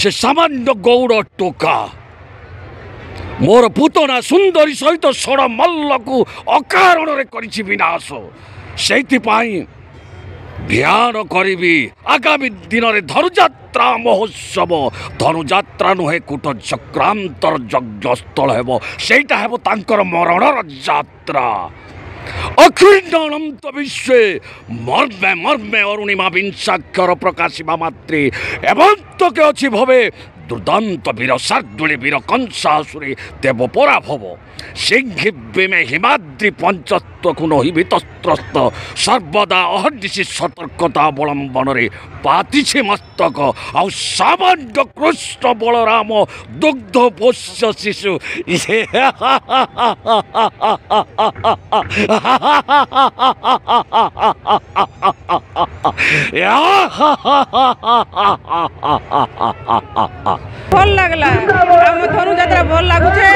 সে সামান্য গৌড় টোকা মোর পুতনা সুন্দরী সহিত ষড় মল্লকু অকারণরে করেছি বিনাশ সেইপাই ধ্যান করিবি আগামী দিনরে ধনুযাত্রা মহোৎসব ধনুযাত্রা নুহে কূট চক্রান্তর যজ্ঞস্থল হব সেইটা হব তাঁকর মরণর যাত্রা অখণ্ডানন্ত বিশ্বে মর্মে মর্মে অরুণিমা বিংশাক্ষর প্রকাশিবা মাত্রে এমন্তকে অছি ভবে দুর্দান্ত বীর শার্দুলি বীর কংসাসুরে দেব পরাভব সিংহিবিমে হিমাদ্রি পঞ্চত্ব আত্মক্ষুণ হইবে তস্ত্রস্ত সর্বদা অহর্নিশি সতর্কতা অবলম্বনরে পাতিছে মস্তক আউ সামান্য কৃষ্ণ বলরাম দুগ্ধ পোষ্য শিশু ভাল লাগলা আমার ধনুযাত্রা ভাল লাগুছে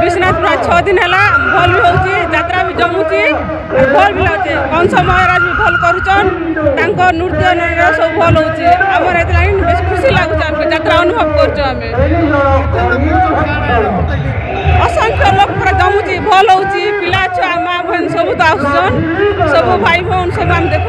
বিশ্বনাথ পুরা ছ দিন হল ভাল হচ্ছে জমুছি ভল ବି ଅଛି କଂସ ମହାରାଜ ବି ଭଲ୍ କରୁଛନ୍ ତାଙ୍କ ନୃତ୍ୟ ନୈରା ସବୁ ଭଲ୍ ହଉଛି ଆମର ଏଥିଲାଗି ବେଶୀ ଖୁସି ଲାଗୁଛି ଆମକୁ ଯାତ୍ରା ଅନୁଭବ କରୁଛୁ ଆମେ ଅସଂଖ୍ୟ ଲୋକ ପୁରା ଜମୁଛି ଭଲ୍ ହଉଛି ପିଲା ଛୁଆ ମା ଭଉଣୀ ସବୁ ତ ଆସୁଛନ୍ ସବୁ ଭାଇ ଭଉଣୀ ସବୁ ଆମେ ଦେଖୁ